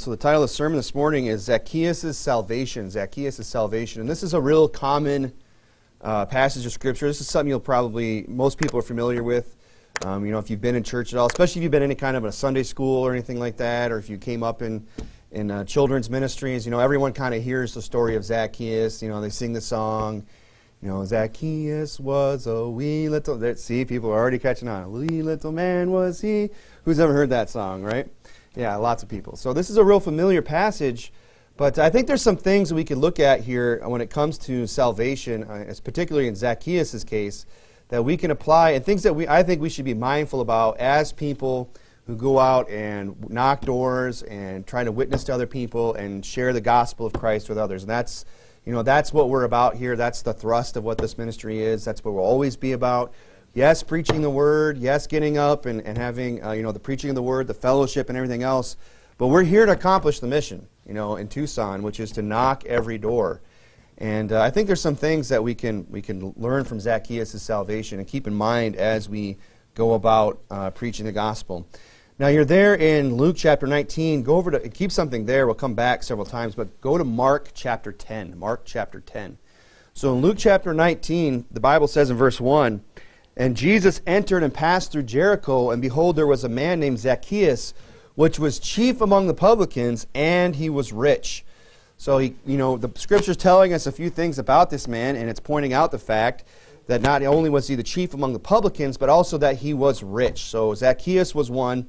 so the title of the sermon this morning is Zacchaeus' Salvation. Zacchaeus' Salvation. And this is a real common uh, passage of Scripture. This is something you'll probably, most people are familiar with. Um, you know, if you've been in church at all, especially if you've been in any kind of a Sunday school or anything like that, or if you came up in, in uh, children's ministries, you know, everyone kind of hears the story of Zacchaeus. You know, they sing the song. You know, Zacchaeus was a wee little. That, see, people are already catching on. A wee little man was he. Who's ever heard that song, right? Yeah, lots of people. So this is a real familiar passage, but I think there's some things we could look at here when it comes to salvation, uh, particularly in Zacchaeus' case, that we can apply and things that we I think we should be mindful about as people who go out and knock doors and try to witness to other people and share the gospel of Christ with others. And that's you know that's what we're about here. That's the thrust of what this ministry is. That's what we'll always be about yes, preaching the word, yes, getting up and, and having, uh, you know, the preaching of the word, the fellowship and everything else. But we're here to accomplish the mission, you know, in Tucson, which is to knock every door. And uh, I think there's some things that we can, we can learn from Zacchaeus' salvation and keep in mind as we go about uh, preaching the gospel. Now, you're there in Luke chapter 19. Go over to, keep something there. We'll come back several times, but go to Mark chapter 10. Mark chapter 10. So in Luke chapter 19, the Bible says in verse 1 and Jesus entered and passed through Jericho, and behold, there was a man named Zacchaeus, which was chief among the publicans, and he was rich. So, he, you know, the scripture's telling us a few things about this man, and it's pointing out the fact that not only was he the chief among the publicans, but also that he was rich. So, Zacchaeus was one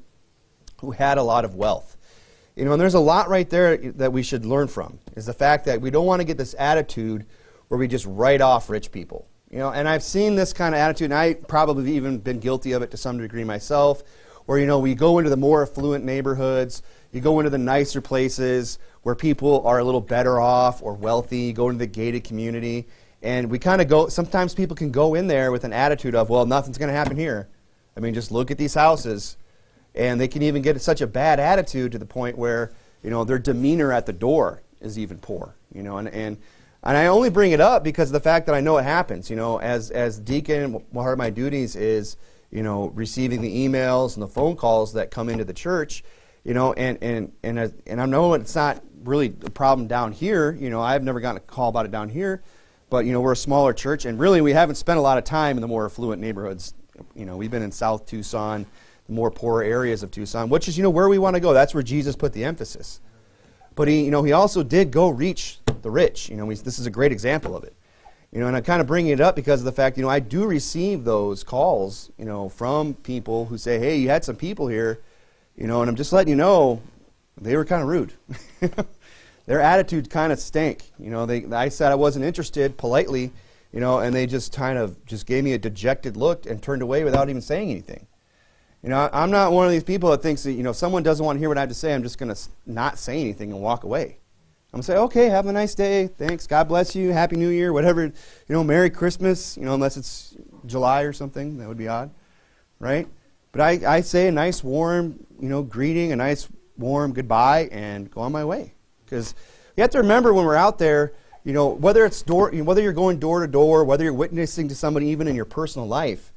who had a lot of wealth. You know, and there's a lot right there that we should learn from, is the fact that we don't want to get this attitude where we just write off rich people. You know, and I've seen this kind of attitude, and I probably even been guilty of it to some degree myself, where you know we go into the more affluent neighborhoods, you go into the nicer places where people are a little better off or wealthy, you go into the gated community, and we kind of go. Sometimes people can go in there with an attitude of, well, nothing's going to happen here. I mean, just look at these houses, and they can even get such a bad attitude to the point where you know their demeanor at the door is even poor. You know, and and and I only bring it up because of the fact that I know it happens. You know, as as deacon, one of my duties is, you know, receiving the emails and the phone calls that come into the church. You know, and and and as, and I know it's not really a problem down here. You know, I've never gotten a call about it down here, but you know, we're a smaller church, and really we haven't spent a lot of time in the more affluent neighborhoods. You know, we've been in South Tucson, the more poor areas of Tucson, which is you know where we want to go. That's where Jesus put the emphasis. But he, you know, he also did go reach the rich. You know, we, this is a great example of it. You know, and I'm kind of bringing it up because of the fact, you know, I do receive those calls, you know, from people who say, hey, you had some people here, you know, and I'm just letting you know they were kind of rude. Their attitude kind of stank. You know, they, I said I wasn't interested politely, you know, and they just kind of just gave me a dejected look and turned away without even saying anything. You know, I'm not one of these people that thinks that, you know, if someone doesn't want to hear what I have to say, I'm just going to not say anything and walk away. I'm going to say, okay, have a nice day. Thanks. God bless you. Happy New Year. Whatever. You know, Merry Christmas. You know, unless it's July or something. That would be odd. Right? But I, I say a nice, warm, you know, greeting, a nice, warm goodbye, and go on my way. Because you have to remember when we're out there, you know, whether it's door, whether you're going door to door, whether you're witnessing to somebody even in your personal life,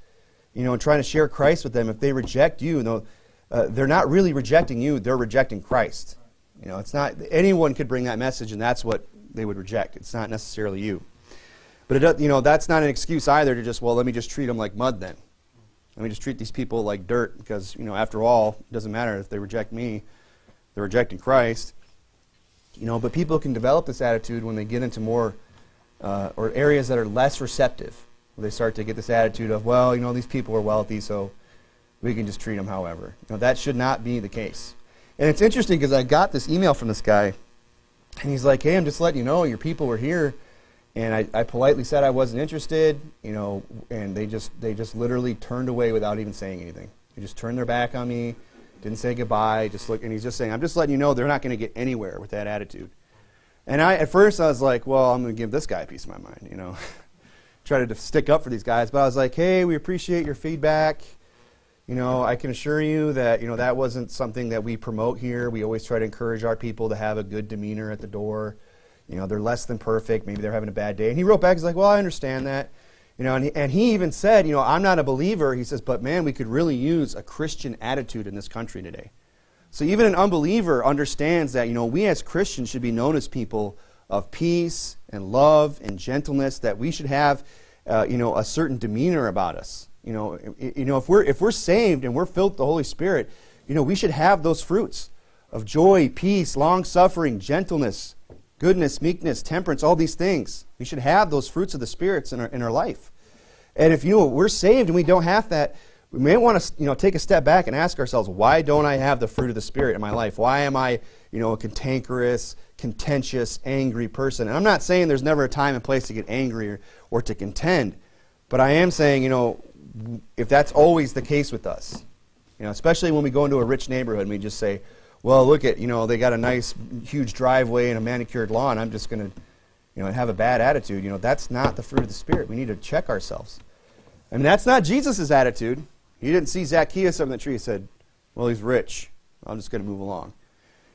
you know, and trying to share Christ with them, if they reject you, you know, uh, they're not really rejecting you, they're rejecting Christ. You know, it's not, anyone could bring that message and that's what they would reject. It's not necessarily you. But, it, you know, that's not an excuse either to just, well, let me just treat them like mud then. Let me just treat these people like dirt because, you know, after all, it doesn't matter if they reject me, they're rejecting Christ. You know, but people can develop this attitude when they get into more, uh, or areas that are less receptive they start to get this attitude of, well, you know, these people are wealthy, so we can just treat them however. You know, that should not be the case. And it's interesting because I got this email from this guy, and he's like, hey, I'm just letting you know your people were here, and I, I politely said I wasn't interested, you know, and they just they just literally turned away without even saying anything. They just turned their back on me, didn't say goodbye, just look, and he's just saying, I'm just letting you know they're not going to get anywhere with that attitude. And I, at first, I was like, well, I'm going to give this guy a piece of my mind, you know. try to stick up for these guys. But I was like, hey, we appreciate your feedback. You know, I can assure you that, you know, that wasn't something that we promote here. We always try to encourage our people to have a good demeanor at the door. You know, they're less than perfect. Maybe they're having a bad day. And he wrote back, he's like, well, I understand that. You know, and he, and he even said, you know, I'm not a believer. He says, but man, we could really use a Christian attitude in this country today. So even an unbeliever understands that, you know, we as Christians should be known as people of peace and love and gentleness, that we should have, uh, you know, a certain demeanor about us. You know, you know, if we're, if we're saved and we're filled with the Holy Spirit, you know, we should have those fruits of joy, peace, long suffering, gentleness, goodness, meekness, temperance, all these things. We should have those fruits of the spirits in our, in our life. And if you know, we're saved and we don't have that, we may want to you know, take a step back and ask ourselves, why don't I have the fruit of the Spirit in my life? Why am I you know, a cantankerous, contentious, angry person? And I'm not saying there's never a time and place to get angry or, or to contend, but I am saying, you know, if that's always the case with us, you know, especially when we go into a rich neighborhood and we just say, well, look at, you know, they got a nice, huge driveway and a manicured lawn. I'm just going to, you know, have a bad attitude. You know, that's not the fruit of the Spirit. We need to check ourselves. I mean, that's not Jesus' attitude. He didn't see Zacchaeus on the tree and said, well, he's rich. I'm just going to move along.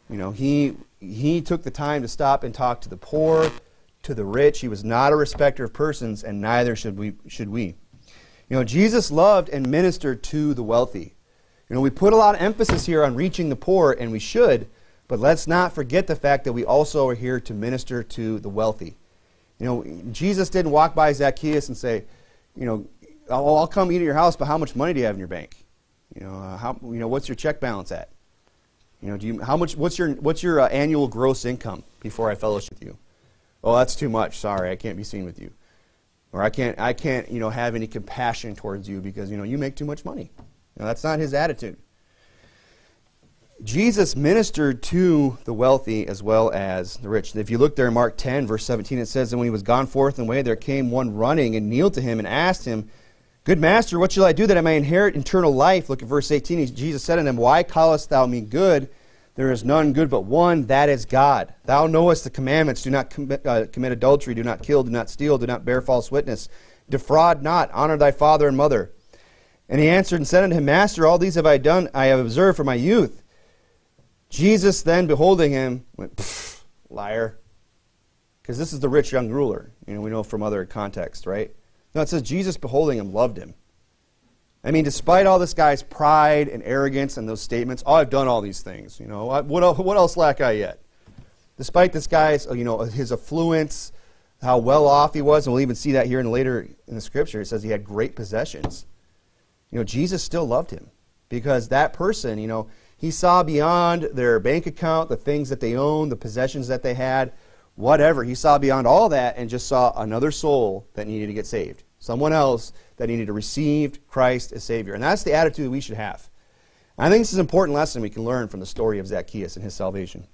You know, he, he took the time to stop and talk to the poor, to the rich. He was not a respecter of persons, and neither should we. Should we. You know, Jesus loved and ministered to the wealthy. You know, we put a lot of emphasis here on reaching the poor, and we should, but let's not forget the fact that we also are here to minister to the wealthy. You know, Jesus didn't walk by Zacchaeus and say, you know, I'll, I'll come eat at your house, but how much money do you have in your bank? You know, uh, how, you know, what's your check balance at? You know, do you, how much, what's your, what's your uh, annual gross income before I fellowship with you? Oh, that's too much. Sorry, I can't be seen with you. Or I can't, I can't, you know, have any compassion towards you because, you know, you make too much money. Now, that's not his attitude. Jesus ministered to the wealthy as well as the rich. If you look there in Mark 10, verse 17, it says, And when he was gone forth and away, there came one running and kneeled to him and asked him, Good master, what shall I do that I may inherit eternal life? Look at verse 18. Jesus said unto him, Why callest thou me good? There is none good but one, that is God. Thou knowest the commandments do not commit, uh, commit adultery, do not kill, do not steal, do not bear false witness, defraud not, honor thy father and mother. And he answered and said unto him, Master, all these have I done, I have observed from my youth. Jesus then, beholding him, went, liar. Because this is the rich young ruler. You know, we know from other contexts, right? No, it says Jesus, beholding him, loved him. I mean, despite all this guy's pride and arrogance and those statements, oh, I've done all these things. You know, what else, what else lack I yet? Despite this guy's, you know, his affluence, how well off he was, and we'll even see that here in later in the scripture. It says he had great possessions you know, Jesus still loved him because that person, you know, he saw beyond their bank account, the things that they owned, the possessions that they had, whatever. He saw beyond all that and just saw another soul that needed to get saved. Someone else that he needed to receive Christ as Savior. And that's the attitude that we should have. I think this is an important lesson we can learn from the story of Zacchaeus and his salvation.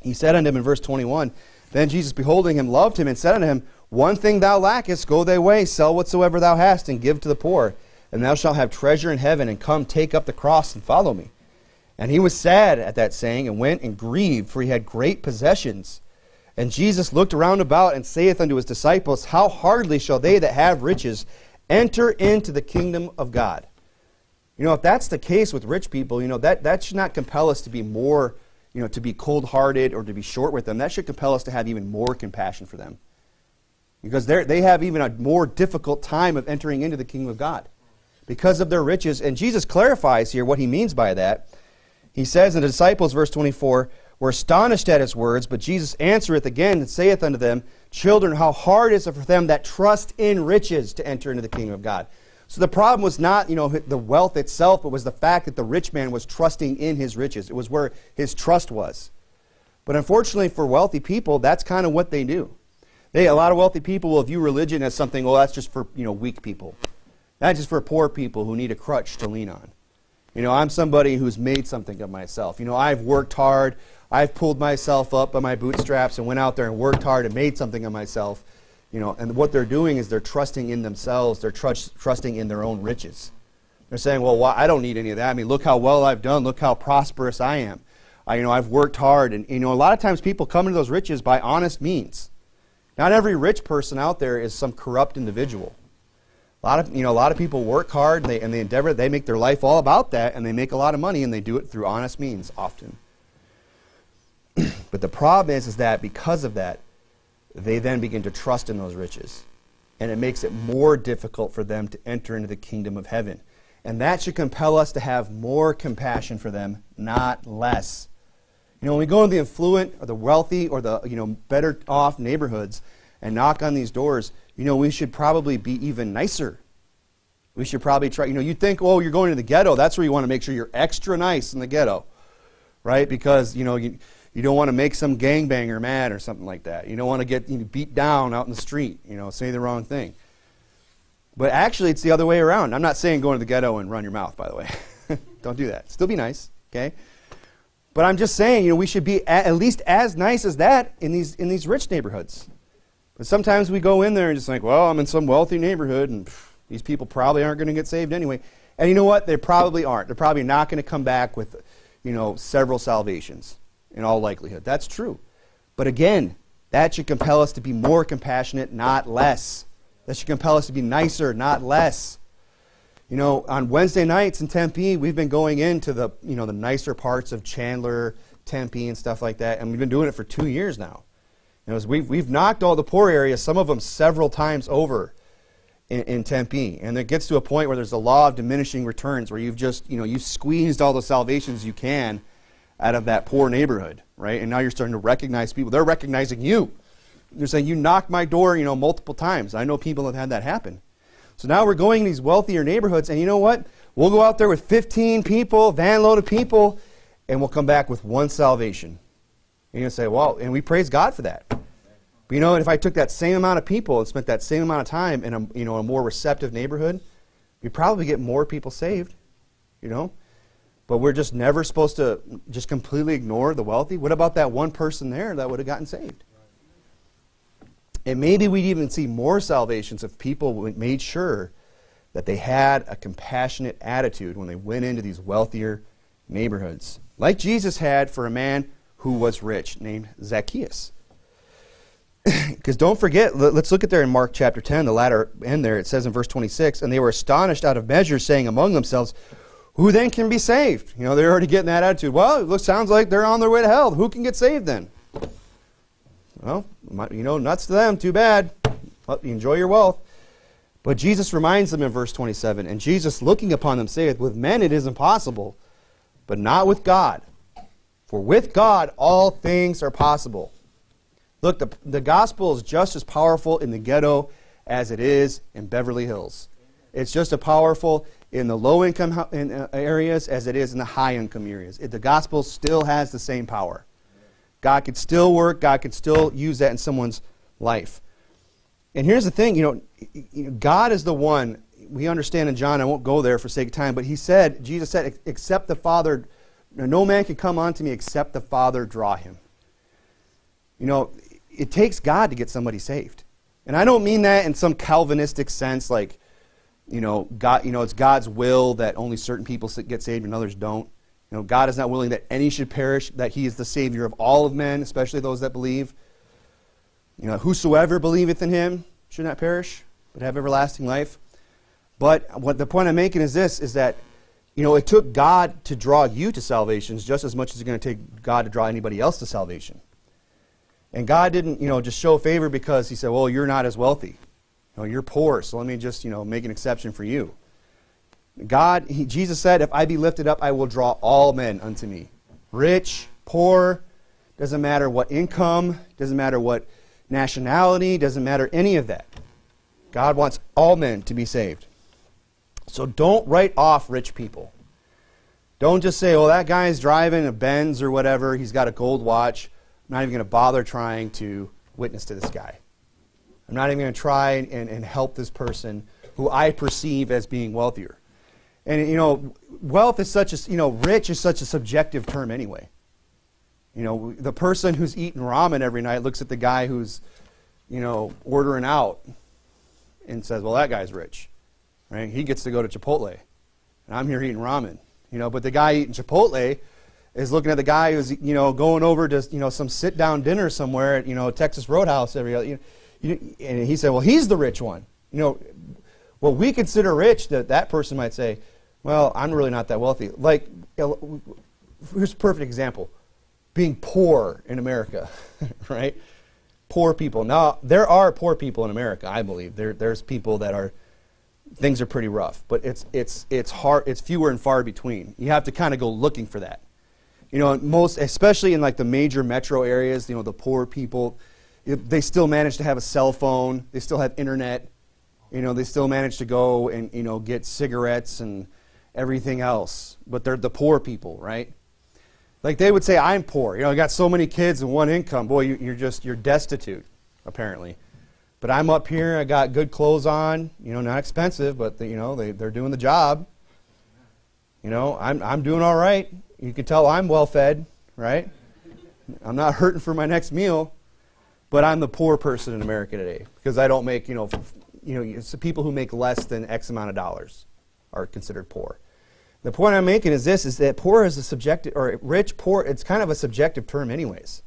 He said unto him in verse 21, Then Jesus, beholding him, loved him, and said unto him, One thing thou lackest, go thy way, sell whatsoever thou hast, and give to the poor and thou shalt have treasure in heaven, and come take up the cross and follow me. And he was sad at that saying, and went and grieved, for he had great possessions. And Jesus looked around about, and saith unto his disciples, How hardly shall they that have riches enter into the kingdom of God? You know, if that's the case with rich people, you know, that, that should not compel us to be more, you know, to be cold hearted or to be short with them. That should compel us to have even more compassion for them. Because they have even a more difficult time of entering into the kingdom of God because of their riches. And Jesus clarifies here what he means by that. He says, in the disciples, verse 24, were astonished at his words, but Jesus answereth again and saith unto them, Children, how hard is it for them that trust in riches to enter into the kingdom of God? So the problem was not, you know, the wealth itself, but was the fact that the rich man was trusting in his riches. It was where his trust was. But unfortunately for wealthy people, that's kind of what they do. They, a lot of wealthy people will view religion as something, well, that's just for, you know, weak people. That's just for poor people who need a crutch to lean on. You know, I'm somebody who's made something of myself. You know, I've worked hard. I've pulled myself up by my bootstraps and went out there and worked hard and made something of myself. You know, and what they're doing is they're trusting in themselves. They're trust, trusting in their own riches. They're saying, well, I don't need any of that. I mean, look how well I've done. Look how prosperous I am. I, you know, I've worked hard. And, you know, a lot of times people come into those riches by honest means. Not every rich person out there is some corrupt individual. A lot of, you know, a lot of people work hard and they, and they endeavor, they make their life all about that and they make a lot of money and they do it through honest means often. but the problem is, is that because of that, they then begin to trust in those riches. And it makes it more difficult for them to enter into the kingdom of heaven. And that should compel us to have more compassion for them, not less. You know, when we go into the affluent or the wealthy or the you know better off neighborhoods and knock on these doors, you know, we should probably be even nicer. We should probably try, you know, you think, oh, you're going to the ghetto. That's where you want to make sure you're extra nice in the ghetto, right? Because, you know, you, you don't want to make some gangbanger mad or something like that. You don't want to get you know, beat down out in the street, you know, say the wrong thing. But actually, it's the other way around. I'm not saying go into the ghetto and run your mouth, by the way. don't do that. Still be nice, okay? But I'm just saying, you know, we should be at, least as nice as that in these, in these rich neighborhoods. But sometimes we go in there and just like, well, I'm in some wealthy neighborhood and pff, these people probably aren't going to get saved anyway. And you know what? They probably aren't. They're probably not going to come back with, you know, several salvations in all likelihood. That's true. But again, that should compel us to be more compassionate, not less. That should compel us to be nicer, not less. You know, on Wednesday nights in Tempe, we've been going into the, you know, the nicer parts of Chandler, Tempe, and stuff like that, and we've been doing it for two years now. You know, we've, we've knocked all the poor areas, some of them several times over in, in, Tempe. And it gets to a point where there's a law of diminishing returns, where you've just, you know, you've squeezed all the salvations you can out of that poor neighborhood, right? And now you're starting to recognize people. They're recognizing you. They're saying, you knocked my door, you know, multiple times. I know people have had that happen. So now we're going in these wealthier neighborhoods, and you know what? We'll go out there with 15 people, van load of people, and we'll come back with one salvation. And you say, well, and we praise God for that. But you know, if I took that same amount of people and spent that same amount of time in a, you know, a more receptive neighborhood, we'd probably get more people saved, you know? But we're just never supposed to just completely ignore the wealthy. What about that one person there that would have gotten saved? And maybe we'd even see more salvations if people made sure that they had a compassionate attitude when they went into these wealthier neighborhoods, like Jesus had for a man who was rich named Zacchaeus. Because don't forget, let's look at there in Mark chapter 10, the latter end there. It says in verse 26, and they were astonished out of measure, saying among themselves, who then can be saved? You know, they're already getting that attitude. Well, it looks, sounds like they're on their way to hell. Who can get saved then? Well, you know, nuts to them. Too bad. Enjoy your wealth. But Jesus reminds them in verse 27 And Jesus, looking upon them, saith, With men it is impossible, but not with God. For with God all things are possible. Look, the, the gospel is just as powerful in the ghetto as it is in Beverly Hills. It's just as powerful in the low income uh, areas as it is in the high income areas. It, the gospel still has the same power. God could still work, God could still use that in someone's life. And here's the thing, you know, God is the one, we understand in John, I won't go there for sake of time, but he said, Jesus said, except the Father, no man can come unto me except the Father draw him. You know, it takes God to get somebody saved. And I don't mean that in some Calvinistic sense, like, you know, God, you know, it's God's will that only certain people get saved and others don't. You know, God is not willing that any should perish, that He is the Savior of all of men, especially those that believe. You know, whosoever believeth in Him should not perish, but have everlasting life. But what the point I'm making is this: is that you know, it took God to draw you to salvation just as much as it's going to take God to draw anybody else to salvation. And God didn't, you know, just show favor because He said, "Well, you're not as wealthy." Know, you're poor, so let me just, you know, make an exception for you. God, he, Jesus said, if I be lifted up, I will draw all men unto me. Rich, poor, doesn't matter what income, doesn't matter what nationality, doesn't matter any of that. God wants all men to be saved. So don't write off rich people. Don't just say, oh, that guy's driving a Benz or whatever, he's got a gold watch. I'm not even going to bother trying to witness to this guy. I'm not even going to try and, and, help this person who I perceive as being wealthier. And, you know, wealth is such a, you know, rich is such a subjective term anyway. You know, the person who's eating ramen every night looks at the guy who's, you know, ordering out and says, well, that guy's rich. Right? He gets to go to Chipotle. And I'm here eating ramen. You know, but the guy eating Chipotle is looking at the guy who's, you know, going over to, you know, some sit-down dinner somewhere at, you know, Texas Roadhouse every other, you know, and he said, well, he's the rich one. You know, what we consider rich, that that person might say, well, I'm really not that wealthy. Like, here's a perfect example. Being poor in America, right? Poor people. Now, there are poor people in America, I believe. There, there's people that are, things are pretty rough. But it's, it's, it's, hard, it's fewer and far between. You have to kind of go looking for that. You know, most, especially in like the major metro areas, you know, the poor people, they still manage to have a cell phone. They still have internet. You know, they still manage to go and, you know, get cigarettes and everything else. But they're the poor people, right? Like they would say, I'm poor. You know, I got so many kids and one income. Boy, you, you're just, you're destitute, apparently. But I'm up here, I got good clothes on, you know, not expensive, but, the, you know, they, they're doing the job. You know, I'm, I'm doing all right. You can tell I'm well fed, right? I'm not hurting for my next meal, but I'm the poor person in America today because I don't make, you know, you know, it's the people who make less than X amount of dollars are considered poor. The point I'm making is this, is that poor is a subjective, or rich, poor, it's kind of a subjective term anyways.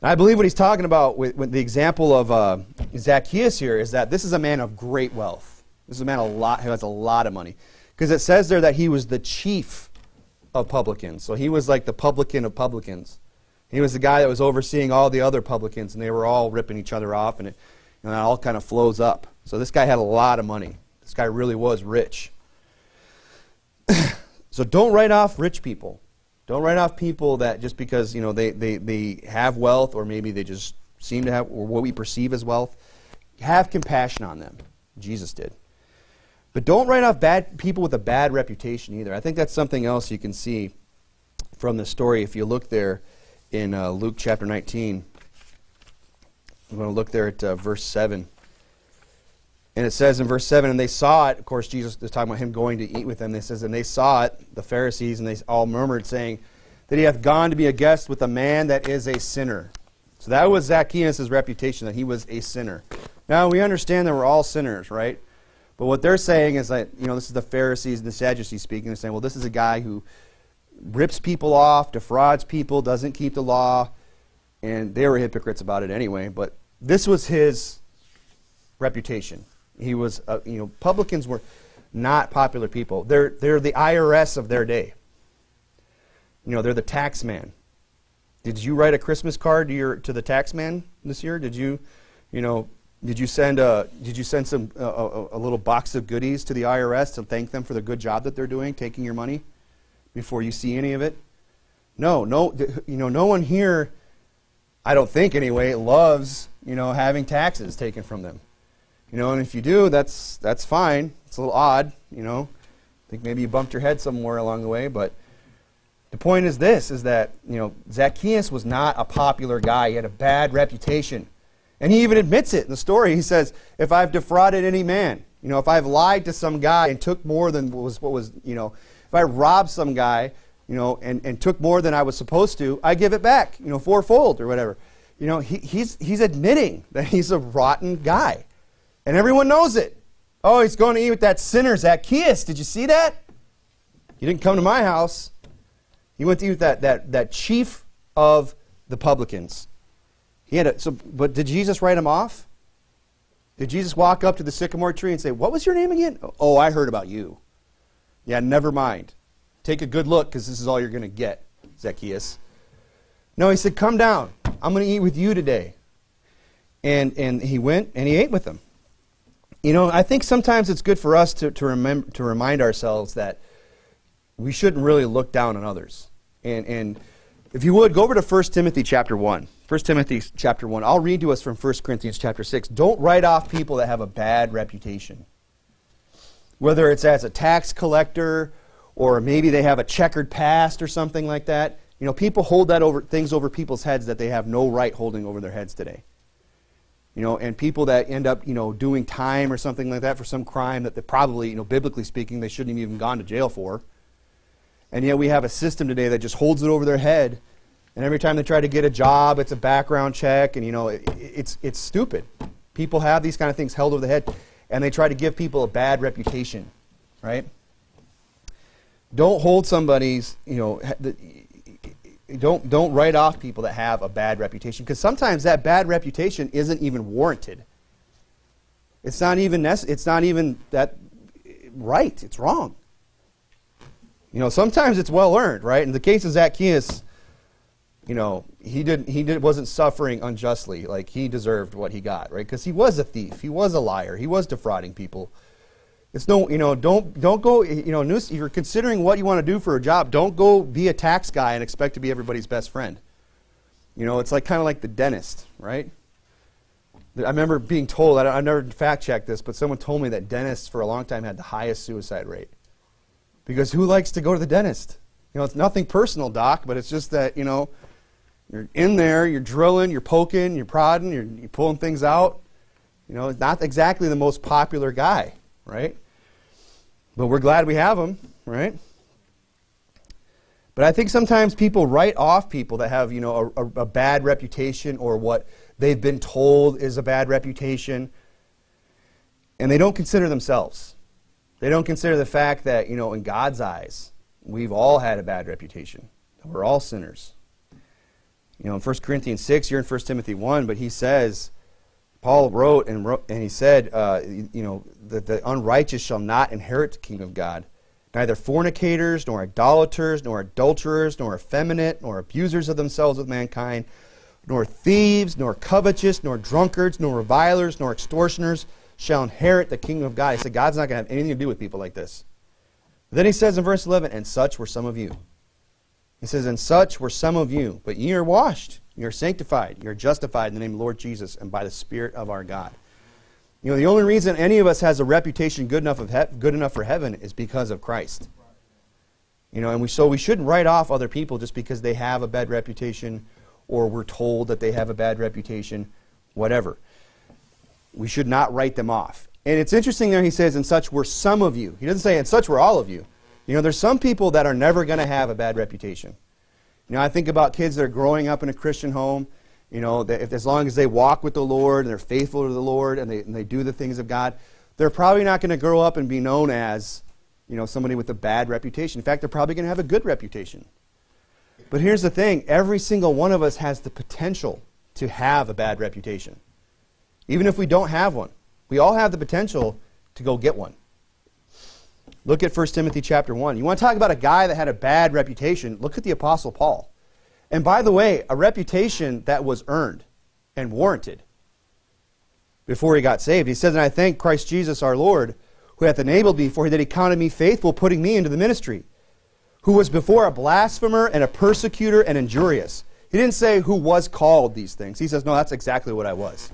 And I believe what he's talking about with, with the example of uh, Zacchaeus here is that this is a man of great wealth. This is a man a lot, who has a lot of money. Because it says there that he was the chief of publicans. So he was like the publican of publicans. He was the guy that was overseeing all the other publicans, and they were all ripping each other off, and it, know, it all kind of flows up. So this guy had a lot of money. This guy really was rich. so don't write off rich people. Don't write off people that just because you know they, they, they have wealth or maybe they just seem to have or what we perceive as wealth. Have compassion on them. Jesus did. But don't write off bad people with a bad reputation either. I think that's something else you can see from the story if you look there in uh, Luke chapter 19. I'm going to look there at uh, verse 7. And it says in verse 7, and they saw it. Of course, Jesus is talking about him going to eat with them. It says, and they saw it, the Pharisees, and they all murmured, saying, that he hath gone to be a guest with a man that is a sinner. So that was Zacchaeus' reputation, that he was a sinner. Now, we understand that we're all sinners, right? But what they're saying is that, you know, this is the Pharisees and the Sadducees speaking. They're saying, well, this is a guy who rips people off, defrauds people, doesn't keep the law. And they were hypocrites about it anyway. But this was his reputation. He was, uh, you know, publicans were not popular people. They're, they're the IRS of their day. You know, they're the tax man. Did you write a Christmas card to, your, to the tax man this year? Did you, you know, did you send a, did you send some uh, a, a, little box of goodies to the IRS to thank them for the good job that they're doing, taking your money, before you see any of it? No, no, you know, no one here, I don't think anyway, loves you know having taxes taken from them. You know, and if you do, that's, that's fine. It's a little odd, you know. I think maybe you bumped your head somewhere along the way, but the point is this, is that, you know, Zacchaeus was not a popular guy. He had a bad reputation. And he even admits it in the story. He says, if I've defrauded any man, you know, if I've lied to some guy and took more than was what was, you know, if I robbed some guy, you know, and, and took more than I was supposed to, I give it back, you know, fourfold or whatever. You know, he, he's, he's admitting that he's a rotten guy. And everyone knows it. Oh, he's going to eat with that sinner, Zacchaeus. Did you see that? He didn't come to my house. He went to eat with that, that, that chief of the publicans. He had a, so, but did Jesus write him off? Did Jesus walk up to the sycamore tree and say, What was your name again? Oh, I heard about you. Yeah, never mind. Take a good look because this is all you're going to get, Zacchaeus. No, he said, Come down. I'm going to eat with you today. And, and he went and he ate with them. You know, I think sometimes it's good for us to, to, remember, to remind ourselves that we shouldn't really look down on others. And, and if you would, go over to 1 Timothy chapter 1. 1 Timothy chapter 1. I'll read to us from 1 Corinthians chapter 6. Don't write off people that have a bad reputation. Whether it's as a tax collector or maybe they have a checkered past or something like that. You know, people hold that over things over people's heads that they have no right holding over their heads today. You know, and people that end up, you know, doing time or something like that for some crime that they probably, you know, biblically speaking, they shouldn't have even gone to jail for. And yet we have a system today that just holds it over their head. And every time they try to get a job, it's a background check. And, you know, it, it's, it's stupid. People have these kind of things held over the head, and they try to give people a bad reputation, right? Don't hold somebody's, you know, don't, don't write off people that have a bad reputation because sometimes that bad reputation isn't even warranted. It's not even, nece- it's not even that right. It's wrong. You know, sometimes it's well earned, right? In the case of Zacchaeus, you know, he didn't he did, wasn't suffering unjustly. Like he deserved what he got, right? Because he was a thief, he was a liar, he was defrauding people. It's no, you know, don't don't go, you know, if you're considering what you want to do for a job, don't go be a tax guy and expect to be everybody's best friend. You know, it's like kind of like the dentist, right? I remember being told, I, I never fact checked this, but someone told me that dentists for a long time had the highest suicide rate. Because who likes to go to the dentist? You know, it's nothing personal, doc, but it's just that, you know, you're in there, you're drilling, you're poking, you're prodding, you're, you're pulling things out. You know, not exactly the most popular guy, right? But we're glad we have him, right? But I think sometimes people write off people that have, you know, a, a, a bad reputation or what they've been told is a bad reputation, and they don't consider themselves. They don't consider the fact that, you know, in God's eyes, we've all had a bad reputation. We're all sinners. You know, in 1 Corinthians 6, you're in 1 Timothy 1, but he says, Paul wrote and, wrote, and he said, uh, you know, that the unrighteous shall not inherit the kingdom of God. Neither fornicators, nor idolaters, nor adulterers, nor effeminate, nor abusers of themselves with mankind, nor thieves, nor covetous, nor drunkards, nor revilers, nor extortioners shall inherit the kingdom of God. He said, God's not going to have anything to do with people like this. But then he says in verse 11, and such were some of you. He says, and such were some of you, but ye are washed you're sanctified. You're justified in the name of the Lord Jesus and by the Spirit of our God. You know, the only reason any of us has a reputation good enough, of he- good enough for heaven is because of Christ. You know, and we, so we shouldn't write off other people just because they have a bad reputation or we're told that they have a bad reputation, whatever. We should not write them off. And it's interesting there he says, and such were some of you. He doesn't say, and such were all of you. You know, there's some people that are never going to have a bad reputation. You know, I think about kids that are growing up in a Christian home. You know, if, as long as they walk with the Lord and they're faithful to the Lord and they, and they do the things of God, they're probably not going to grow up and be known as, you know, somebody with a bad reputation. In fact, they're probably going to have a good reputation. But here's the thing every single one of us has the potential to have a bad reputation. Even if we don't have one, we all have the potential to go get one. Look at 1 Timothy chapter 1. You want to talk about a guy that had a bad reputation? Look at the Apostle Paul. And by the way, a reputation that was earned and warranted before he got saved. He says, And I thank Christ Jesus our Lord, who hath enabled me, for that he counted me faithful, putting me into the ministry, who was before a blasphemer and a persecutor and injurious. He didn't say who was called these things. He says, No, that's exactly what I was.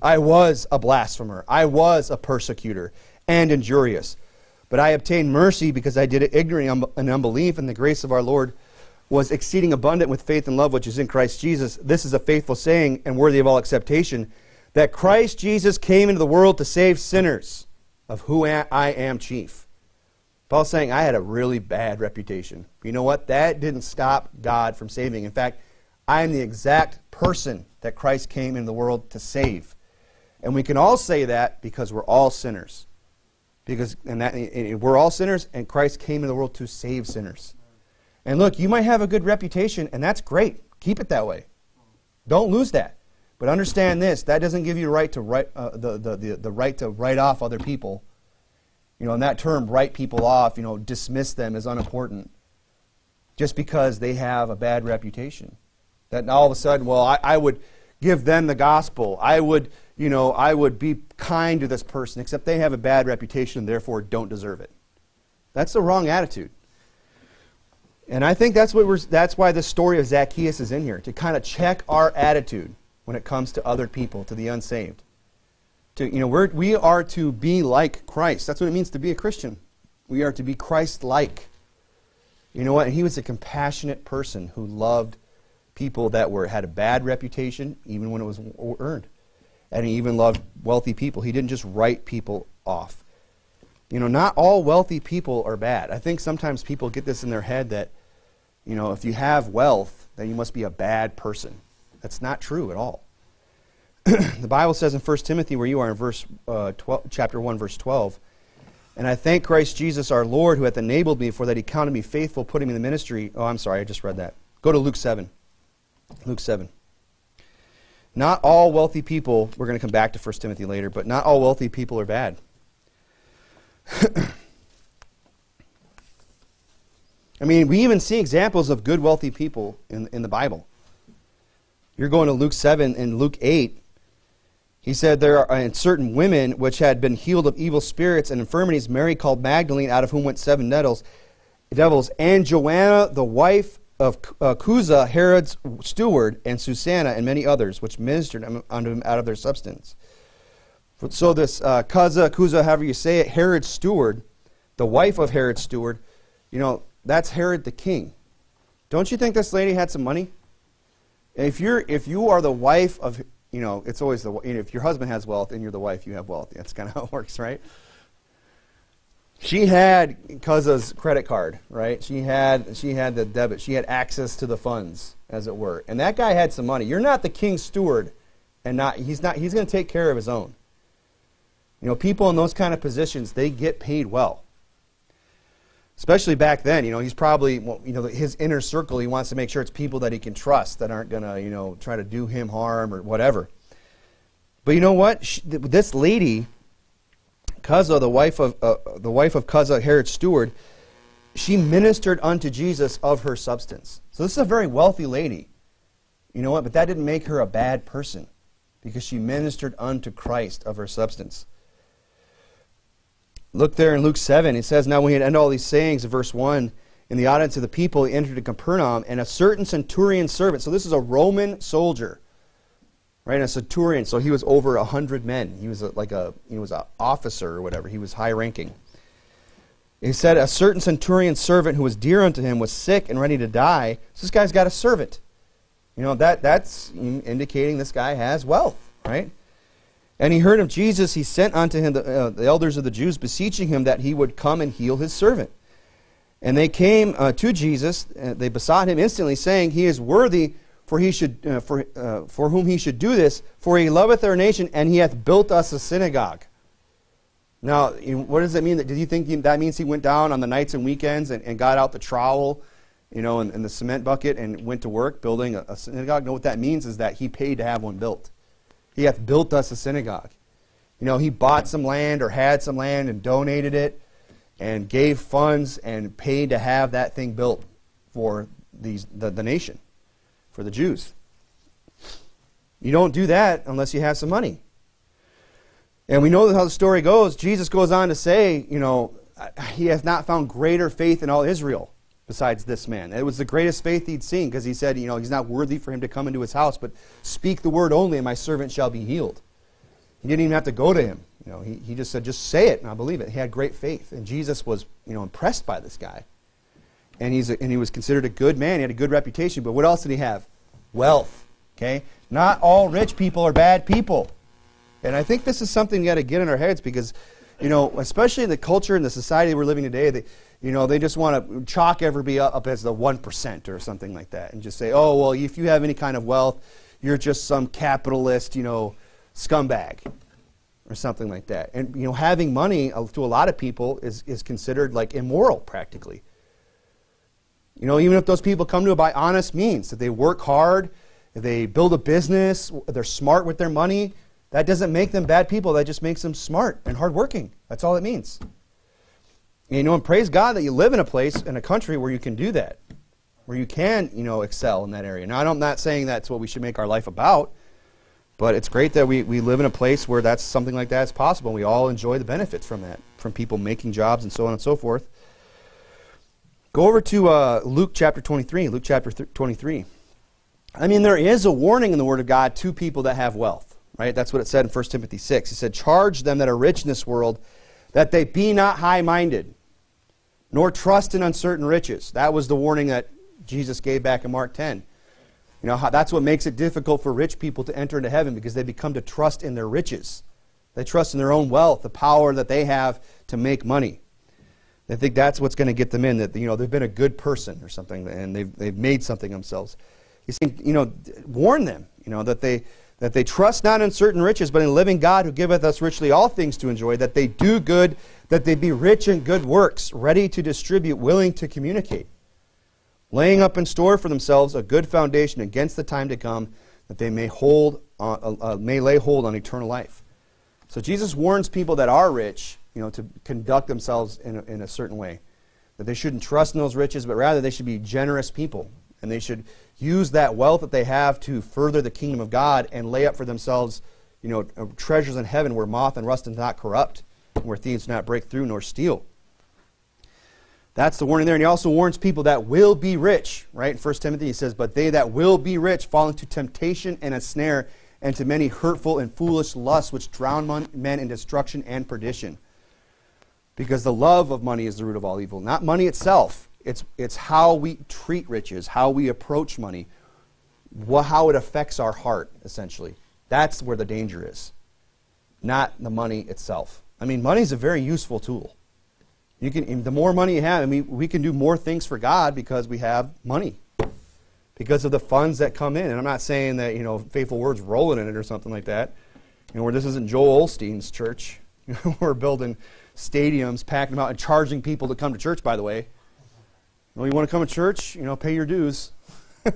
I was a blasphemer. I was a persecutor and injurious. But I obtained mercy because I did it ignorant and unbelief, and the grace of our Lord was exceeding abundant with faith and love which is in Christ Jesus. This is a faithful saying and worthy of all acceptation that Christ Jesus came into the world to save sinners, of who I am chief. Paul's saying, I had a really bad reputation. You know what? That didn't stop God from saving. In fact, I am the exact person that Christ came into the world to save. And we can all say that because we're all sinners. Because and that and we're all sinners, and Christ came into the world to save sinners. And look, you might have a good reputation, and that's great. Keep it that way. Don't lose that. But understand this: that doesn't give you right to write uh, the, the, the, the right to write off other people. You know, in that term, write people off. You know, dismiss them as unimportant, just because they have a bad reputation. That all of a sudden, well, I, I would give them the gospel. I would you know, I would be kind to this person, except they have a bad reputation and therefore don't deserve it. That's the wrong attitude. And I think that's, what we're, that's why the story of Zacchaeus is in here, to kind of check our attitude when it comes to other people, to the unsaved. To, you know, we're, we are to be like Christ. That's what it means to be a Christian. We are to be Christ like. You know what? And he was a compassionate person who loved people that were, had a bad reputation, even when it was earned and he even loved wealthy people. He didn't just write people off. You know, not all wealthy people are bad. I think sometimes people get this in their head that, you know, if you have wealth, then you must be a bad person. That's not true at all. the Bible says in 1 Timothy, where you are in verse uh, 12, chapter 1, verse 12, and I thank Christ Jesus our Lord, who hath enabled me, for that he counted me faithful, putting me in the ministry. Oh, I'm sorry, I just read that. Go to Luke 7. Luke 7. Not all wealthy people, we're going to come back to 1 Timothy later, but not all wealthy people are bad. I mean, we even see examples of good, wealthy people in, in the Bible. You're going to Luke 7 and Luke 8. He said, There are certain women which had been healed of evil spirits and infirmities, Mary called Magdalene, out of whom went seven devils, devils and Joanna, the wife of uh, Chuza, Herod's steward, and Susanna, and many others, which ministered unto him out of their substance. So this uh, Chuza, Chuza, however you say it, Herod's steward, the wife of Herod's steward, you know, that's Herod the king. Don't you think this lady had some money? If you're if you are the wife of you know, it's always the you know, if your husband has wealth and you're the wife, you have wealth. That's kind of how it works, right? She had Chuza's credit card, right? She had she had the debit. She had access to the funds, as it were. And that guy had some money. You're not the king's steward, and not he's not he's going to take care of his own. You know, people in those kind of positions, they get paid well. Especially back then, you know, he's probably, you know, his inner circle, he wants to make sure it's people that he can trust that aren't going to, you know, try to do him harm or whatever. But you know what? She, this lady, Chuza, the wife of, uh, the wife of Chuza, Herod's steward, she ministered unto Jesus of her substance. So this is a very wealthy lady. You know what? But that didn't make her a bad person because she ministered unto Christ of her substance. Look there in Luke 7. It says, Now when he had ended all these sayings, in verse 1, in the audience of the people, he entered into Capernaum, and a certain centurion servant. So this is a Roman soldier, right? A centurion. So he was over a hundred men. He was a, like a he was an officer or whatever. He was high ranking. He said, A certain centurion servant who was dear unto him was sick and ready to die. So this guy's got a servant. You know, that, that's indicating this guy has wealth, right? And he heard of Jesus, he sent unto him the, uh, the, elders of the Jews, beseeching him that he would come and heal his servant. And they came uh, to Jesus, uh, they besought him instantly, saying, He is worthy for, he should, uh, for, uh, for whom he should do this, for he loveth our nation, and he hath built us a synagogue. Now, what does that mean? That Did you think that means he went down on the nights and weekends and, and got out the trowel, you know, and, and, the cement bucket and went to work building a, a synagogue? No, what that means is that he paid to have one built. He hath built us a synagogue. You know, he bought some land or had some land and donated it and gave funds and paid to have that thing built for these, the, the nation, for the Jews. You don't do that unless you have some money. And we know how the story goes. Jesus goes on to say, you know, he has not found greater faith in all Israel besides this man. It was the greatest faith he'd seen because he said, you know, he's not worthy for him to come into his house, but speak the word only and my servant shall be healed. He didn't even have to go to him. You know, he, he just said, just say it and I'll believe it. He had great faith. And Jesus was, you know, impressed by this guy. And, he's a, and he was considered a good man. He had a good reputation. But what else did he have? Wealth. Okay? Not all rich people are bad people. And I think this is something you got to get in our heads because, you know, especially in the culture and the society we're living today, they, you know, they just want to chalk everybody up as the 1% or something like that and just say, oh, well, if you have any kind of wealth, you're just some capitalist, you know, scumbag or something like that. And, you know, having money uh, to a lot of people is, is considered like immoral practically. You know, even if those people come to it by honest means, that they work hard, if they build a business, they're smart with their money, that doesn't make them bad people. That just makes them smart and hardworking. That's all it means. You know, and praise God that you live in a place, in a country where you can do that, where you can, you know, excel in that area. Now, I'm not saying that's what we should make our life about, but it's great that we, we live in a place where that's something like that is possible. And we all enjoy the benefits from that, from people making jobs and so on and so forth. Go over to uh, Luke chapter 23. Luke chapter 23. I mean, there is a warning in the Word of God to people that have wealth, right? That's what it said in 1 Timothy 6. He said, Charge them that are rich in this world, that they be not high minded nor trust in uncertain riches. That was the warning that Jesus gave back in Mark 10. You know, that's what makes it difficult for rich people to enter into heaven because they become to trust in their riches. They trust in their own wealth, the power that they have to make money. They think that's what's going to get them in, that, you know, they've been a good person or something and they've, they've made something themselves. You see, you know, warn them, you know, that they, that they trust not in certain riches, but in living God who giveth us richly all things to enjoy, that they do good, that they be rich in good works, ready to distribute, willing to communicate, laying up in store for themselves a good foundation against the time to come, that they may hold on, uh, uh, may lay hold on eternal life. So Jesus warns people that are rich, you know, to conduct themselves in a, in a certain way, that they shouldn't trust in those riches, but rather they should be generous people, and they should use that wealth that they have to further the kingdom of God and lay up for themselves you know, uh, treasures in heaven where moth and rust does not corrupt, where thieves do not break through nor steal. That's the warning there. And he also warns people that will be rich, right? In 1 Timothy, he says, But they that will be rich fall into temptation and a snare, and to many hurtful and foolish lusts, which drown men in destruction and perdition. Because the love of money is the root of all evil. Not money itself, it's, it's how we treat riches, how we approach money, wh- how it affects our heart, essentially. That's where the danger is, not the money itself. I mean, money is a very useful tool. You can, the more money you have, I mean, we can do more things for God because we have money, because of the funds that come in. And I'm not saying that you know Faithful Word's rolling in it or something like that. You know, where this isn't Joel Osteen's church. we're building stadiums, packing them out, and charging people to come to church. By the way, well, you want to come to church? You know, pay your dues. you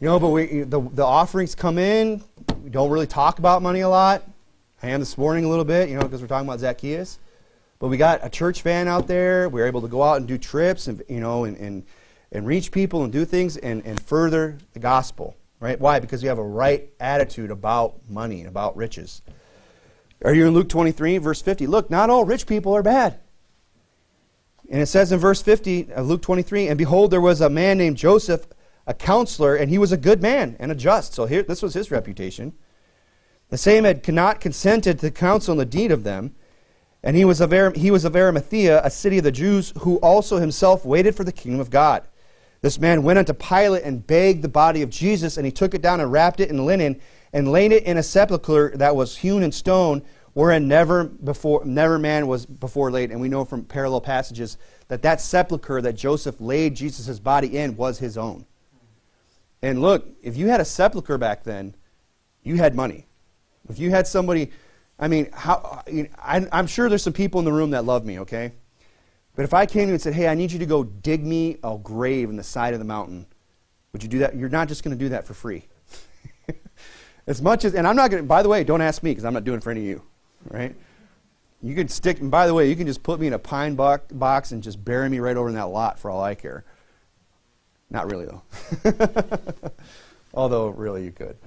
know, but we the the offerings come in. We don't really talk about money a lot. I am this morning a little bit, you know, because we're talking about Zacchaeus. But we got a church van out there. We are able to go out and do trips and, you know, and, and, and reach people and do things and, and further the gospel. Right? Why? Because you have a right attitude about money and about riches. Are you in Luke 23, verse 50? Look, not all rich people are bad. And it says in verse 50, of Luke 23, and behold, there was a man named Joseph, a counselor, and he was a good man and a just. So here, this was his reputation. The same had not consented to counsel in the deed of them. And he was, of Ar- he was of Arimathea, a city of the Jews, who also himself waited for the kingdom of God. This man went unto Pilate and begged the body of Jesus, and he took it down and wrapped it in linen and laid it in a sepulchre that was hewn in stone, wherein never before never man was before laid. And we know from parallel passages that that sepulchre that Joseph laid Jesus' body in was his own. And look, if you had a sepulchre back then, you had money. If you had somebody I mean, how, I, I'm sure there's some people in the room that love me, okay? But if I came to you and said, hey, I need you to go dig me a grave in the side of the mountain, would you do that? You're not just going to do that for free. As much as, and I'm not going to, by the way, don't ask me because I'm not doing it for any of you, right? You can stick, and by the way, you can just put me in a pine box and just bury me right over in that lot for all I care. Not really, though. Although, really, you could.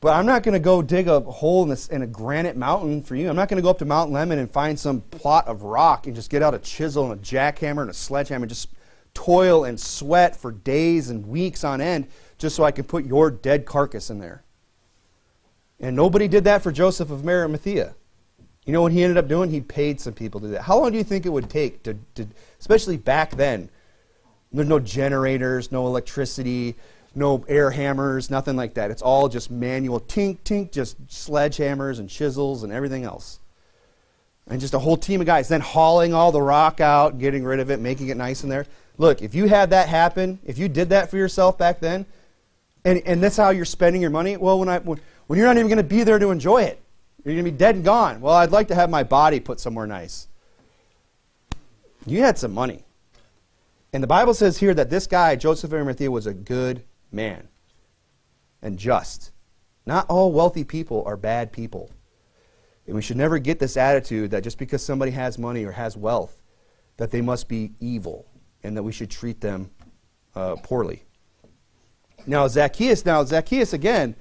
But I'm not going to go dig a hole in, this, in a granite mountain for you. I'm not going to go up to Mount Lemmon and find some plot of rock and just get out a chisel and a jackhammer and a sledgehammer and just toil and sweat for days and weeks on end just so I can put your dead carcass in there. And nobody did that for Joseph of Arimathea. You know what he ended up doing? He paid some people to do that. How long do you think it would take to, to especially back then? There's no generators, no electricity, no air hammers, nothing like that. It's all just manual tink, tink, just sledgehammers and chisels and everything else. And just a whole team of guys then hauling all the rock out, getting rid of it, making it nice in there. Look, if you had that happen, if you did that for yourself back then, and, and that's how you're spending your money, well, when, I, when, when you're not even going to be there to enjoy it, you're going to be dead and gone. Well, I'd like to have my body put somewhere nice. You had some money. And the Bible says here that this guy, Joseph of Arimathea, was a good man and just. Not all wealthy people are bad people. And we should never get this attitude that just because somebody has money or has wealth, that they must be evil and that we should treat them uh, poorly. Now Zacchaeus, now Zacchaeus again,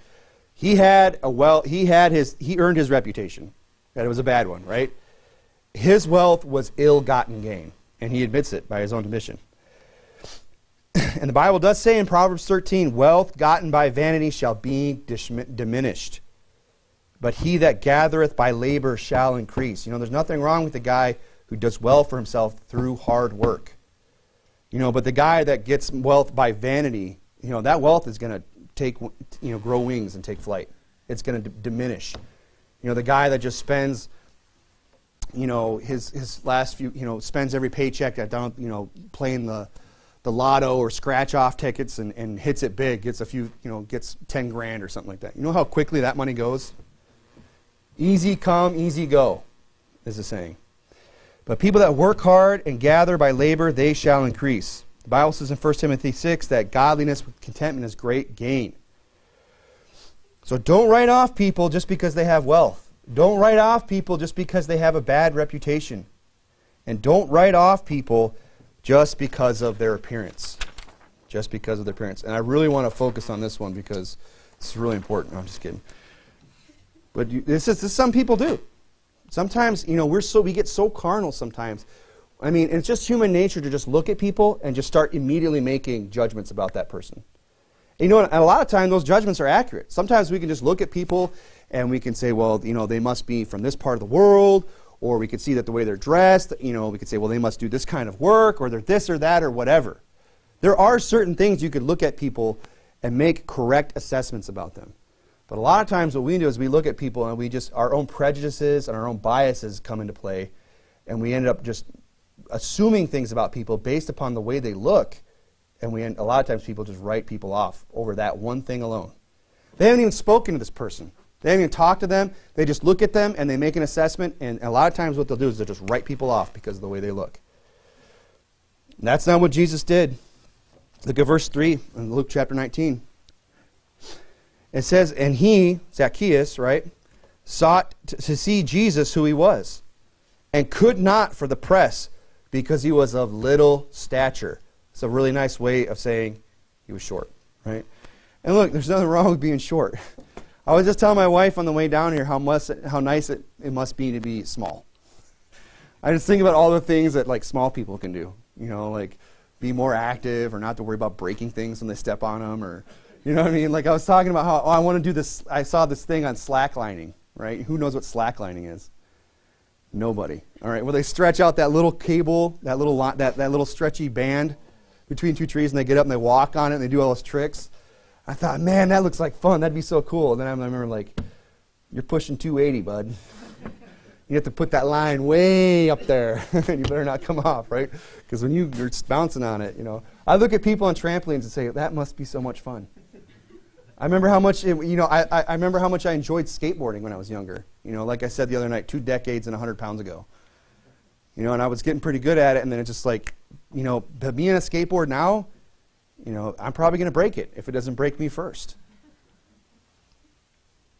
he had a well, he had his, he earned his reputation. That it was a bad one, right? His wealth was ill-gotten gain, and he admits it by his own admission. And the Bible does say in Proverbs 13, wealth gotten by vanity shall be diminished. But he that gathereth by labor shall increase. You know, there's nothing wrong with the guy who does well for himself through hard work. You know, but the guy that gets wealth by vanity, you know, that wealth is going to take, you know, grow wings and take flight. It's going to diminish. You know, the guy that just spends, you know, his, his last few, you know, spends every paycheck at down, you know, playing the, the lotto or scratch off tickets and, and hits it big, gets a few, you know, gets 10 grand or something like that. You know how quickly that money goes? Easy come, easy go, is the saying. But people that work hard and gather by labor, they shall increase. The Bible says in 1 Timothy 6 that godliness with contentment is great gain. So don't write off people just because they have wealth. Don't write off people just because they have a bad reputation. And don't write off people just because of their appearance. Just because of their appearance. And I really want to focus on this one because it's really important. No, I'm just kidding. But you, this is this some people do. Sometimes, you know, we're so we get so carnal sometimes. I mean, it's just human nature to just look at people and just start immediately making judgments about that person. And you know, and a lot of times those judgments are accurate. Sometimes we can just look at people and we can say, well, you know, they must be from this part of the world, or we could see that the way they're dressed, you know, we could say, well, they must do this kind of work, or they're this or that, or whatever. There are certain things you could look at people and make correct assessments about them. But a lot of times what we do is we look at people and we just, our own prejudices and our own biases come into play, and we end up just assuming things about people based upon the way they look, and we a lot of times people just write people off over that one thing alone. They haven't even spoken to this person. They haven't even talked to them. They just look at them and they make an assessment, and a lot of times what they'll do is they'll just write people off because of the way they look. And that's not what Jesus did. Look at verse 3 in Luke chapter 19. It says, And he, Zacchaeus, right, sought to see Jesus who he was, and could not for the press because he was of little stature. It's a really nice way of saying he was short, right? And look, there's nothing wrong with being short. I was just telling my wife on the way down here how, much, how nice it, it must be to be small. I just think about all the things that like small people can do. You know, like be more active or not to worry about breaking things when they step on them or you know what I mean? Like I was talking about how oh, I want to do this. I saw this thing on slacklining, right? Who knows what slacklining is? Nobody. All right. Well, they stretch out that little cable, that little that that little stretchy band between two trees, and they get up and they walk on it and they do all those tricks. I thought, man, that looks like fun. That'd be so cool. And then I remember like, you're pushing 280, bud. you have to put that line way up there, and you better not come off, right? Because when you, you're bouncing on it, you know. I look at people on trampolines and say, that must be so much fun. I remember how much, it, you know, I, I remember how much I enjoyed skateboarding when I was younger. You know, like I said the other night, two decades and 100 pounds ago. You know, and I was getting pretty good at it, and then it's just like, you know, being a skateboard now, you know, I'm probably going to break it if it doesn't break me first.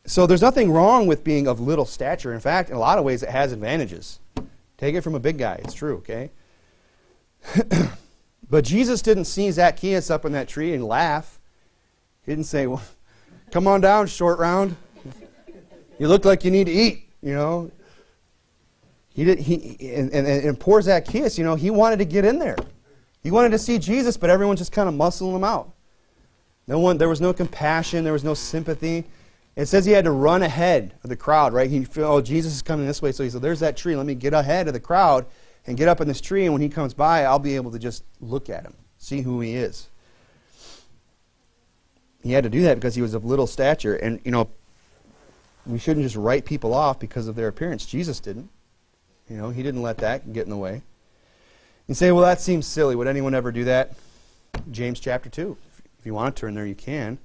So there's nothing wrong with being of little stature. In fact, in a lot of ways, it has advantages. Take it from a big guy. It's true, okay? but Jesus didn't see Zacchaeus up in that tree and laugh. Didn't say, well, come on down, short round. You look like you need to eat, you know. He did, he, and, and, and poor Zacchaeus, you know, he wanted to get in there. He wanted to see Jesus, but everyone's just kind of muscling him out. No one, there was no compassion, there was no sympathy. It says he had to run ahead of the crowd, right? He felt, oh, Jesus is coming this way. So he said, there's that tree. Let me get ahead of the crowd and get up in this tree. And when he comes by, I'll be able to just look at him, see who he is he had to do that because he was of little stature. And, you know, we shouldn't just write people off because of their appearance. Jesus didn't. You know, he didn't let that get in the way. You say, well, that seems silly. Would anyone ever do that? James chapter 2. If you want to turn there, you can.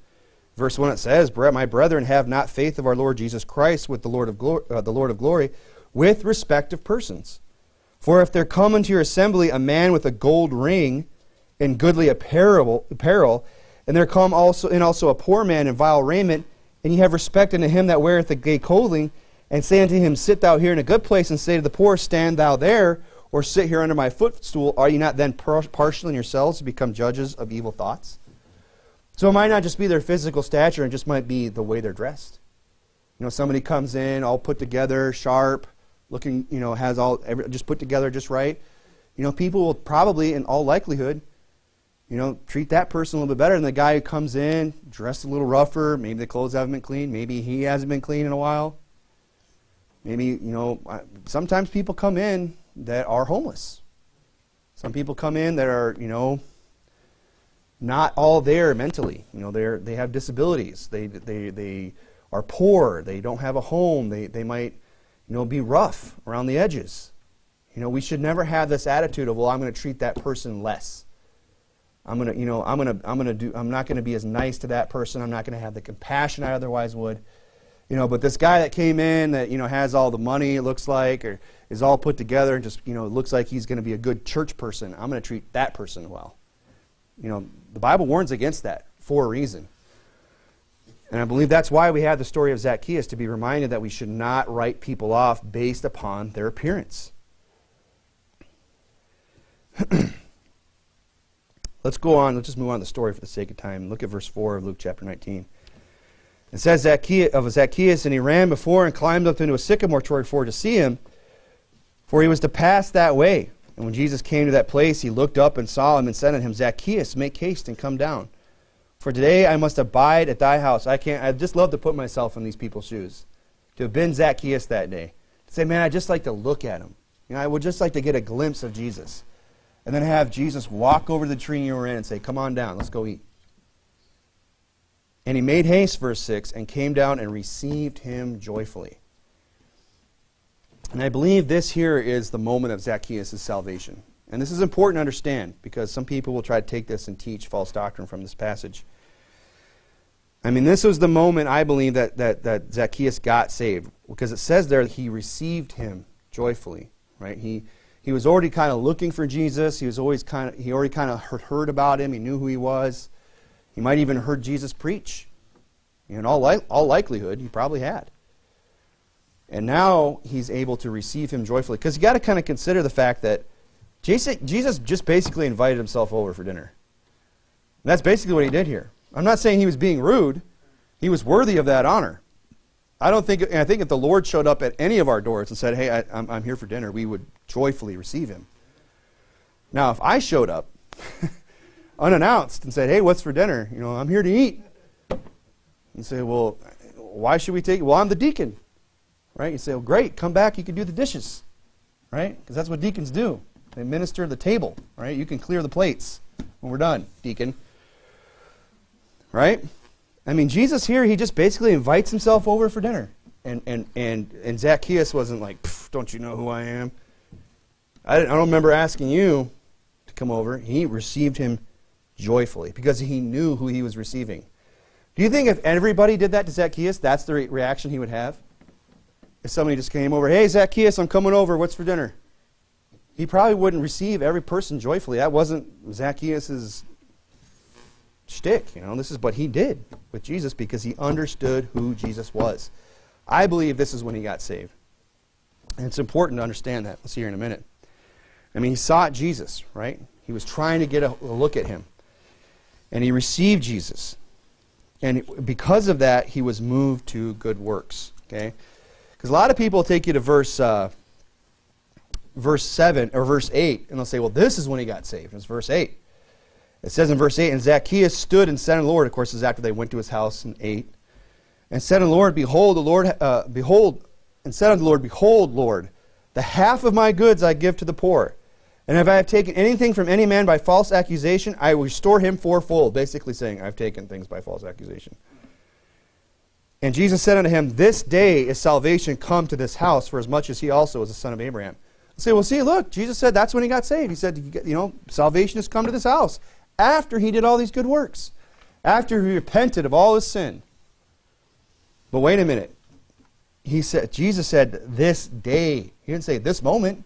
Verse 1 it says, My brethren, have not faith of our Lord Jesus Christ with the Lord of, glo- uh, the Lord of glory with respect of persons. For if there come into your assembly a man with a gold ring and goodly apparel, apparel and there come also in also a poor man in vile raiment, and ye have respect unto him that weareth the gay clothing, and say unto him, Sit thou here in a good place, and say to the poor, Stand thou there, or sit here under my footstool. Are ye not then par- partial in yourselves to become judges of evil thoughts? So it might not just be their physical stature, it just might be the way they're dressed. You know, somebody comes in all put together, sharp, looking, you know, has all every, just put together just right. You know, people will probably, in all likelihood, you know, treat that person a little bit better than the guy who comes in dressed a little rougher. Maybe the clothes haven't been clean. Maybe he hasn't been clean in a while. Maybe, you know, sometimes people come in that are homeless. Some people come in that are, you know, not all there mentally. You know, they're, they have disabilities. They, they, they are poor. They don't have a home. They, they might, you know, be rough around the edges. You know, we should never have this attitude of, well, I'm going to treat that person less. I'm gonna, you know, I'm gonna, I'm gonna do, I'm not gonna be as nice to that person. I'm not gonna have the compassion I otherwise would, you know. But this guy that came in that you know has all the money, it looks like, or is all put together, and just you know looks like he's gonna be a good church person. I'm gonna treat that person well. You know, the Bible warns against that for a reason. And I believe that's why we have the story of Zacchaeus to be reminded that we should not write people off based upon their appearance. Let's go on. Let's just move on to the story for the sake of time. Look at verse 4 of Luke chapter 19. It says Zacchaeus, of Zacchaeus, and he ran before and climbed up into a sycamore tree for to see him, for he was to pass that way. And when Jesus came to that place, he looked up and saw him and said unto him, Zacchaeus, make haste and come down. For today I must abide at thy house. I can't. I just love to put myself in these people's shoes. To have been Zacchaeus that day, to say, man, I'd just like to look at him. You know, I would just like to get a glimpse of Jesus, and then have Jesus walk over to the tree you were in and say, "Come on down, let's go eat." And he made haste, verse 6, and came down and received him joyfully. And I believe this here is the moment of Zacchaeus' salvation. And this is important to understand because some people will try to take this and teach false doctrine from this passage. I mean, this was the moment I believe that, that, that Zacchaeus got saved because it says there he received him joyfully, right? He, he was already kind of looking for Jesus. He was always kind of, he already kind of heard, about him. He knew who he was. He might even heard Jesus preach. In all, li- all likelihood, he probably had. And now he's able to receive him joyfully. Because you got to kind of consider the fact that Jesus just basically invited himself over for dinner. And that's basically what he did here. I'm not saying he was being rude. He was worthy of that honor. I don't think, I think if the Lord showed up at any of our doors and said, hey, I, I'm, I'm here for dinner, we would joyfully receive him. Now, if I showed up unannounced and said, hey, what's for dinner? You know, I'm here to eat. You say, well, why should we take? Well, I'm the deacon. Right? You say, well, great, come back, you can do the dishes. Right? Because that's what deacons do. They minister the table. Right? You can clear the plates when we're done, deacon. Right? I mean, Jesus here, he just basically invites himself over for dinner. And, and, and, and Zacchaeus wasn't like, don't you know who I am? I, I don't remember asking you to come over. He received him joyfully because he knew who he was receiving. Do you think if everybody did that to Zacchaeus, that's the re- reaction he would have? If somebody just came over, hey, Zacchaeus, I'm coming over, what's for dinner? He probably wouldn't receive every person joyfully. That wasn't Zacchaeus' shtick. You know, this is what he did with Jesus because he understood who Jesus was. I believe this is when he got saved. And it's important to understand that. Let's see here in a minute. I mean, he sought Jesus, right? He was trying to get a, a look at him. And he received Jesus. And because of that, he was moved to good works. Okay? Because a lot of people take you to verse, uh, verse 7 or verse 8, and they'll say, well, this is when he got saved. It's verse 8. It says in verse 8, And Zacchaeus stood and said unto the Lord, of course, this is after they went to his house and ate, and said unto the Lord, Behold, the Lord, uh, behold, and said unto the Lord, Behold, Lord, the half of my goods I give to the poor. And if I have taken anything from any man by false accusation, I will restore him fourfold. Basically saying, I've taken things by false accusation. And Jesus said unto him, This day is salvation come to this house, for as much as he also is a son of Abraham. I say, well, see, look, Jesus said that's when he got saved. He said, you know, salvation has come to this house after he did all these good works, after he repented of all his sin. But wait a minute. He said, Jesus said, this day. He didn't say this moment.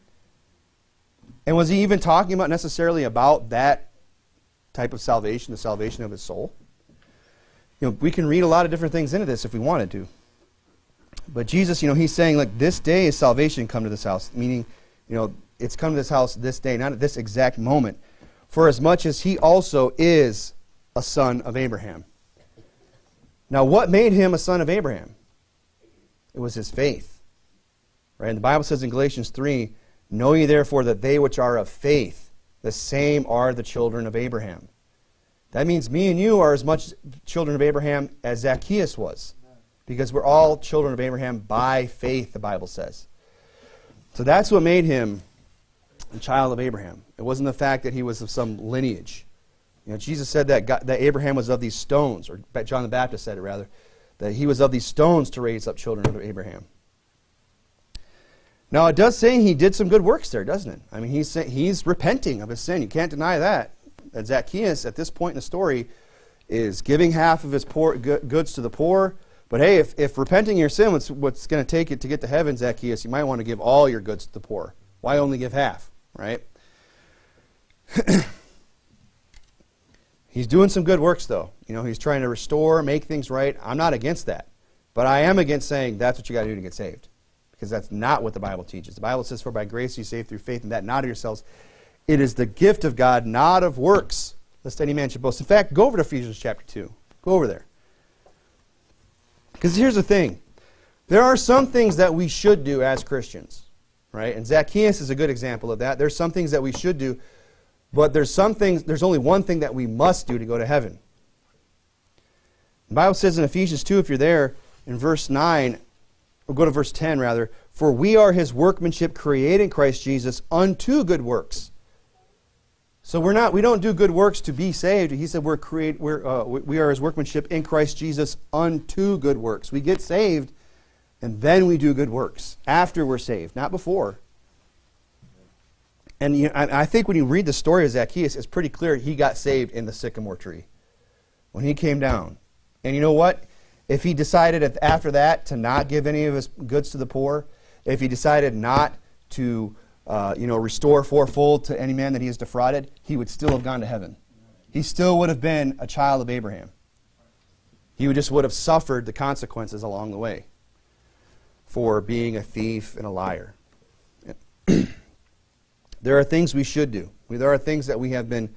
And was he even talking about necessarily about that type of salvation, the salvation of his soul? You know, we can read a lot of different things into this if we wanted to. But Jesus, you know, he's saying like this day is salvation come to this house, meaning, you know, it's come to this house this day, not at this exact moment. For as much as he also is a son of Abraham. Now, what made him a son of Abraham? It was his faith. Right? And the Bible says in Galatians 3 Know ye therefore that they which are of faith, the same are the children of Abraham. That means me and you are as much children of Abraham as Zacchaeus was. Because we're all children of Abraham by faith, the Bible says. So that's what made him a child of Abraham. It wasn't the fact that he was of some lineage. You know, Jesus said that, God, that Abraham was of these stones, or John the Baptist said it rather, that he was of these stones to raise up children of Abraham. Now, it does say he did some good works there, doesn't it? I mean, he's, he's repenting of his sin. You can't deny that. And Zacchaeus, at this point in the story, is giving half of his poor, goods to the poor. But hey, if, if repenting your sin is what's going to take it to get to heaven, Zacchaeus, you might want to give all your goods to the poor. Why only give half, right? he's doing some good works, though. You know, he's trying to restore, make things right. I'm not against that. But I am against saying that's what you got to do to get saved because that's not what the Bible teaches. The Bible says, For by grace you saved through faith, and that not of yourselves. It is the gift of God, not of works, lest any man should boast. In fact, go over to Ephesians chapter 2. Go over there. Because here's the thing there are some things that we should do as Christians, right? And Zacchaeus is a good example of that. There's some things that we should do, but there's some things, there's only one thing that we must do to go to heaven. The Bible says in Ephesians 2, if you're there, in verse 9, or go to verse 10 rather, for we are his workmanship created in Christ Jesus unto good works. So we're not, we don't do good works to be saved. He said we're create, we're, uh, we are his workmanship in Christ Jesus unto good works. We get saved and then we do good works after we're saved, not before. And you I, I think when you read the story of Zacchaeus, it's pretty clear he got saved in the sycamore tree when he came down. And you know what? If he decided after that to not give any of his goods to the poor, if he decided not to uh, you know, restore fourfold to any man that he has defrauded, he would still have gone to heaven. He still would have been a child of Abraham. He would just would have suffered the consequences along the way for being a thief and a liar. there are things we should do. There are things that we have been,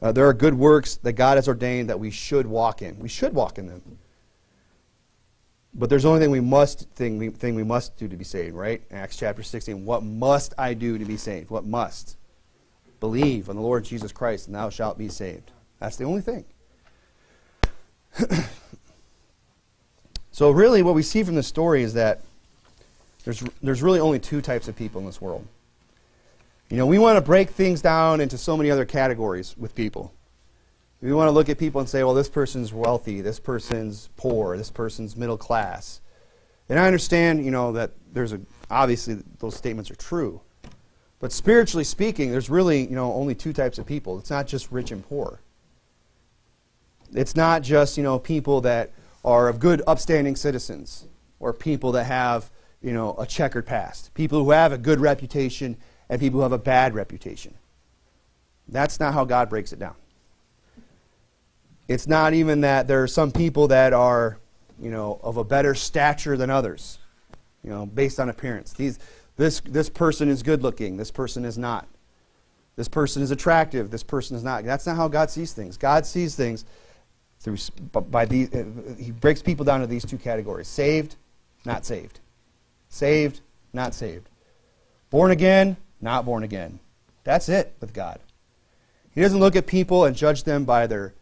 uh, there are good works that God has ordained that we should walk in. We should walk in them. But there's only thing we must thing we, thing we must do to be saved, right? Acts chapter 16. What must I do to be saved? What must? Believe on the Lord Jesus Christ, and thou shalt be saved. That's the only thing. so really, what we see from this story is that there's there's really only two types of people in this world. You know, we want to break things down into so many other categories with people. We want to look at people and say, well, this person's wealthy, this person's poor, this person's middle class. And I understand, you know, that there's a, obviously those statements are true. But spiritually speaking, there's really, you know, only two types of people. It's not just rich and poor. It's not just, you know, people that are of good, upstanding citizens or people that have, you know, a checkered past. People who have a good reputation and people who have a bad reputation. That's not how God breaks it down. It's not even that there are some people that are, you know, of a better stature than others, you know, based on appearance. These, this, this person is good looking, this person is not. This person is attractive, this person is not. That's not how God sees things. God sees things through, by these, uh, he breaks people down to these two categories saved, not saved. Saved, not saved. Born again, not born again. That's it with God. He doesn't look at people and judge them by their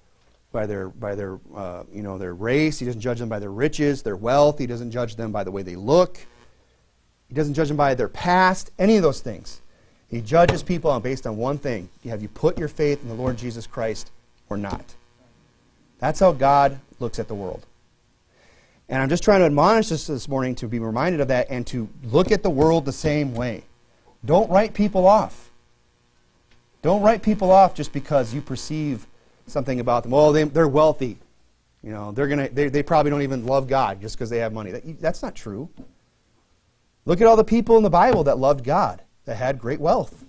by their, by their, uh, you know, their race. He doesn't judge them by their riches, their wealth. He doesn't judge them by the way they look. He doesn't judge them by their past, any of those things. He judges people based on one thing. Have you put your faith in the Lord Jesus Christ or not? That's how God looks at the world. And I'm just trying to admonish us this morning to be reminded of that and to look at the world the same way. Don't write people off. Don't write people off just because you perceive something about them. Oh, they, they're wealthy. You know, they're gonna, they, they probably don't even love God just because they have money. That, that's not true. Look at all the people in the Bible that loved God, that had great wealth.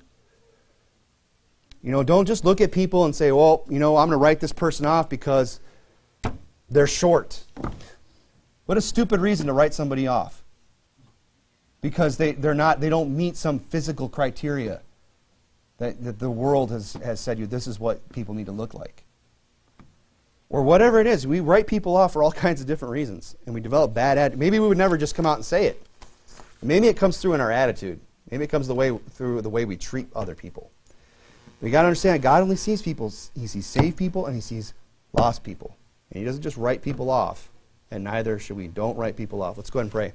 You know, don't just look at people and say, well, you know, I'm going to write this person off because they're short. What a stupid reason to write somebody off. Because they, they're not, they don't meet some physical criteria that, that the world has, has said you this is what people need to look like or whatever it is. We write people off for all kinds of different reasons, and we develop bad attitude. Maybe we would never just come out and say it. Maybe it comes through in our attitude. Maybe it comes the way through the way we treat other people. We got to understand God only sees people. He sees saved people and he sees lost people, and He doesn't just write people off. And neither should we. Don't write people off. Let's go ahead and pray.